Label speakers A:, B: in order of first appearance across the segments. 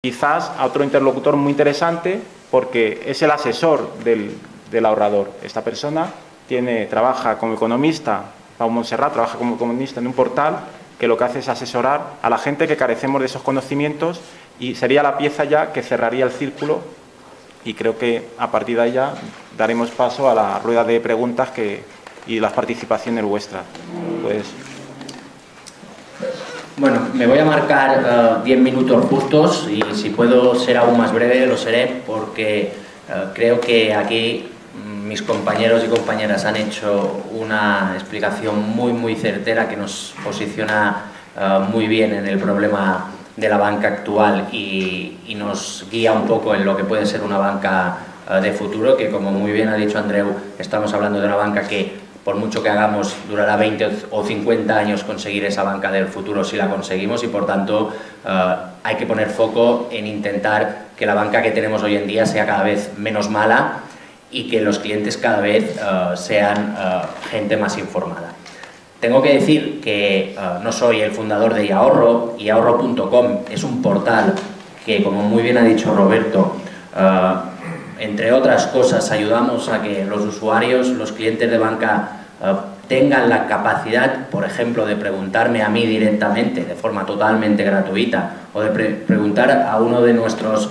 A: quizás a otro interlocutor muy interesante porque es el asesor del, ahorrador. Esta persona tiene, trabaja como economista, Pau Montserrat trabaja como economista en un portal que lo que hace es asesorar a la gente que carecemos de esos conocimientos y sería la pieza ya que cerraría el círculo y creo que a partir de ahí daremos paso a la rueda de preguntas que, y las participaciones vuestras. Pues,
B: bueno, me voy a marcar 10 eh, minutos justos y si puedo ser aún más breve lo seré porque eh, creo que aquí mm, mis compañeros y compañeras han hecho una explicación muy muy certera que nos posiciona eh, muy bien en el problema de la banca actual y, y, nos guía un poco en lo que puede ser una banca de futuro, que como muy bien ha dicho Andreu, estamos hablando de una banca que por mucho que hagamos, durará 20 o 50 años conseguir esa banca del futuro si la conseguimos y por tanto eh, hay que poner foco en intentar que la banca que tenemos hoy en día sea cada vez menos mala y que los clientes cada vez eh, sean eh, gente más informada. Tengo que decir que no soy el fundador de iAhorro, iahorro.com es un portal que, como muy bien ha dicho Roberto, entre otras cosas, ayudamos a que los usuarios, los clientes de banca tengan la capacidad, por ejemplo, de preguntarme a mí directamente, de forma totalmente gratuita, o de preguntar a uno de nuestros...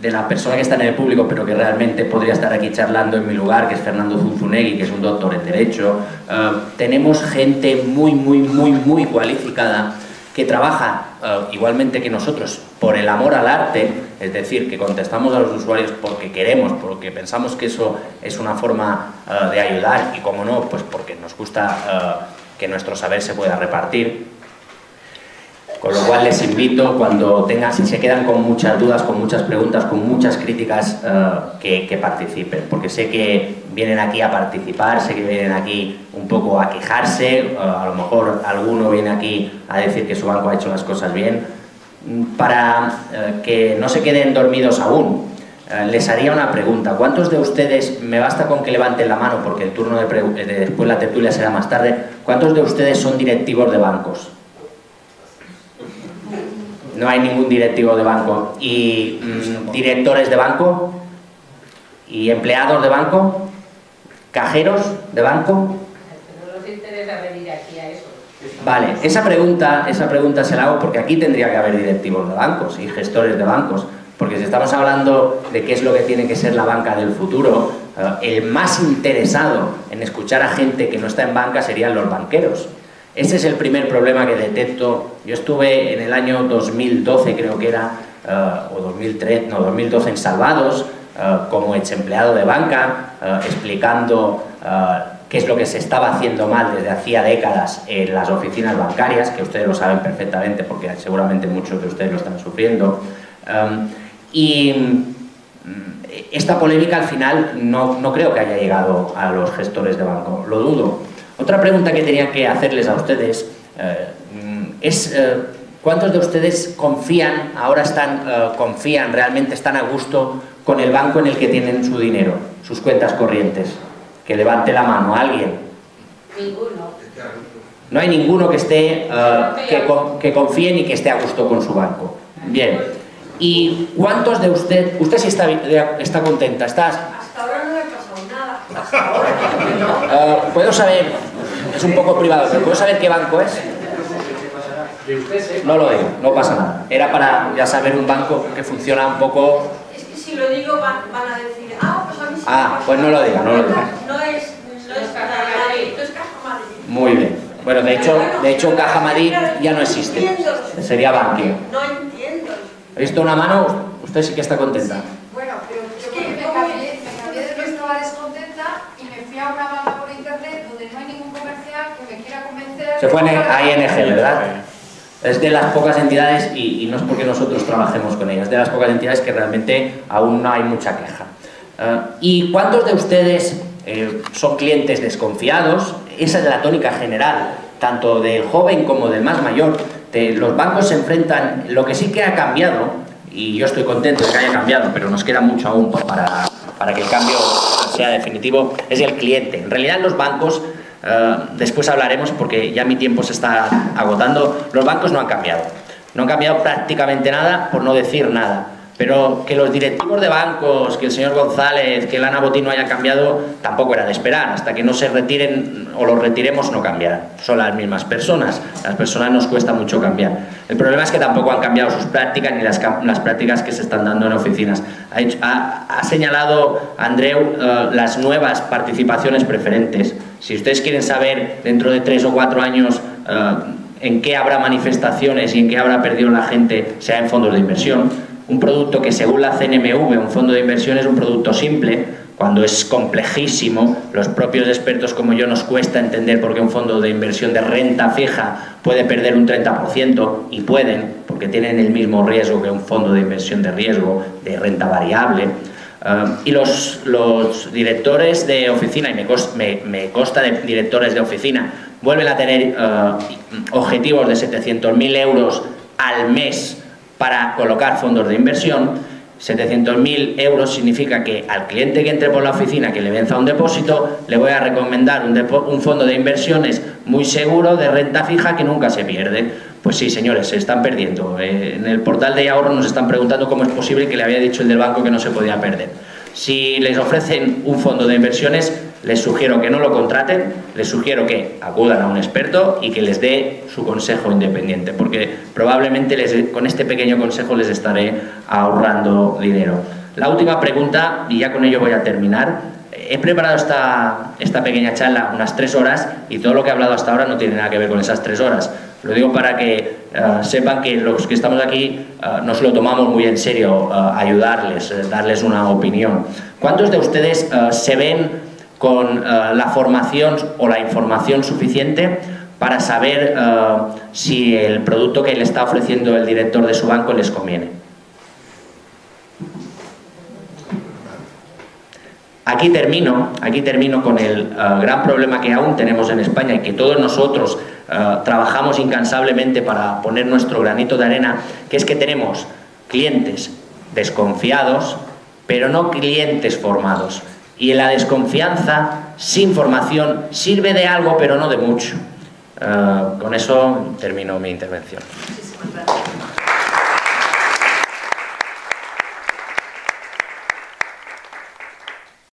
B: de la persona que está en el público, pero que realmente podría estar aquí charlando en mi lugar, que es Fernando Zunzunegui, que es un doctor en Derecho. Eh, tenemos gente muy, muy, muy, muy cualificada que trabaja eh, igualmente que nosotros por el amor al arte, es decir, que contestamos a los usuarios porque queremos, porque pensamos que eso es una forma eh, de ayudar y como no, pues porque nos gusta eh, que nuestro saber se pueda repartir. Con lo cual les invito, cuando tengan, si se quedan con muchas dudas, con muchas preguntas, con muchas críticas, que, que, participen, porque sé que vienen aquí a participar, sé que vienen aquí un poco a quejarse, a lo mejor alguno viene aquí a decir que su banco ha hecho las cosas bien, para eh, que no se queden dormidos aún, eh, les haría una pregunta. ¿Cuántos de ustedes, me basta con que levanten la mano porque el turno de, después la tertulia será más tarde, ¿cuántos de ustedes son directivos de bancos? No hay ningún directivo de banco. ¿Y mm, directores de banco? ¿Y empleados de banco? ¿Cajeros de banco?
C: No nos interesa venir aquí a eso.
B: Vale, esa pregunta, esa pregunta se la hago porque aquí tendría que haber directivos de bancos y gestores de bancos. Porque si estamos hablando de qué es lo que tiene que ser la banca del futuro, eh, el más interesado en escuchar a gente que no está en banca serían los banqueros. Ese es el primer problema que detecto. Yo estuve en el año 2012, creo que era, eh, o 2003, no, 2012 en Salvados, eh, como ex empleado de banca, explicando qué es lo que se estaba haciendo mal desde hacía décadas en las oficinas bancarias, que ustedes lo saben perfectamente porque seguramente muchos de ustedes lo están sufriendo. Um, y mm, esta polémica al final no, no, creo que haya llegado a los gestores de banco, lo dudo. Otra pregunta que tenía que hacerles a ustedes eh, es eh, ¿cuántos de ustedes confían, ahora están, eh, confían, realmente están a gusto con el banco en el que tienen su dinero, sus cuentas corrientes? Que levante la mano alguien.
C: Ninguno.
B: No hay ninguno que esté, uh, que, confíe ni que esté a gusto con su banco. Bien. ¿Y cuántos de usted, usted sí está, está contenta? ¿Estás?
C: Hasta ahora no me ha pasado
B: nada. Uh, ¿Puedo saber, es un poco privado, pero ¿puedo saber qué banco es? No lo digo, no pasa nada. Era para ya saber un banco que funciona un poco...
C: Es que si lo digo van, van a decir, ah, pues a mí sí
B: Ah, pues no lo diga, no lo diga.
C: No es, no es Caja Madrid, no es Caja Madrid.
B: Muy bien. Bueno, de hecho, de hecho Caja Madrid ya no existe. Sería Bankia.
C: No entiendo.
B: ¿Ha visto una mano? Usted sí que está contenta.
D: Bueno, pero yo que me cambié, me cambié de que estaba descontenta y me fui a una banca por internet donde no hay ningún comercial que me quiera convencer.
B: Se fue a ING, ¿verdad? Es de las pocas entidades, y, no es porque nosotros trabajemos con ellas, de las pocas entidades que realmente aún no hay mucha queja. Eh, ¿Y cuántos de ustedes eh, son clientes desconfiados? Esa es la tónica general, tanto del joven como del más mayor. los bancos se enfrentan, lo que sí que ha cambiado, y yo estoy contento de que haya cambiado, pero nos queda mucho aún para, para que el cambio sea definitivo, es el cliente. En realidad los bancos eh, después hablaremos porque ya mi tiempo se está agotando. Los bancos no han cambiado. No ha cambiado prácticamente nada, por no decir nada. Pero que los directivos de bancos, que el señor González, que el Ana Botín no haya cambiado, tampoco era de esperar. Hasta que no se retiren o los retiremos no cambiarán. Son las mismas personas. Las personas nos cuesta mucho cambiar. El problema es que tampoco han cambiado sus prácticas ni las, las prácticas que se están dando en oficinas. Ha, ha, señalado Andreu uh, las nuevas participaciones preferentes. Si ustedes quieren saber dentro de tres o cuatro años uh, en qué habrá manifestaciones y en qué habrá perdido la gente, sea en fondos de inversión, un producto que según la CNMV, un fondo de inversión, es un producto simple, cuando es complejísimo, los propios expertos como yo nos cuesta entender por qué un fondo de inversión de renta fija puede perder un 30% y pueden, porque tienen el mismo riesgo que un fondo de inversión de riesgo de renta variable. Uh, y los, los, directores de oficina, y me, me, me consta de directores de oficina, vuelven a tener uh, objetivos de 700.000 euros al mes para colocar fondos de inversión. 700.000 euros significa que al cliente que entre por la oficina que le venza un depósito, le voy a recomendar un, un, fondo de inversiones muy seguro, de renta fija, que nunca se pierde. Pues sí, señores, se están perdiendo. Eh, en el portal de ahorro nos están preguntando cómo es posible que le había dicho el del banco que no se podía perder. Si les ofrecen un fondo de inversiones, les sugiero que no lo contraten, les sugiero que acudan a un experto y que les dé su consejo independiente, porque probablemente con este pequeño consejo les estaré ahorrando dinero. La última pregunta, y ya con ello voy a terminar. He preparado esta, esta pequeña charla unas tres horas y todo lo que he hablado hasta ahora no tiene nada que ver con esas tres horas. Lo digo para que uh, sepan que los que estamos aquí uh, nos lo tomamos muy en serio, uh, ayudarles, darles una opinión. ¿Cuántos de ustedes se ven con uh, la formación o la información suficiente para saber uh, si el producto que le está ofreciendo el director de su banco les conviene. Aquí termino, aquí termino con el uh, gran problema que aún tenemos en España y que todos nosotros trabajamos incansablemente para poner nuestro granito de arena, que es que tenemos clientes desconfiados, pero no clientes formados y la desconfianza sin formación sirve de algo pero no de mucho. Uh, con eso termino mi intervención.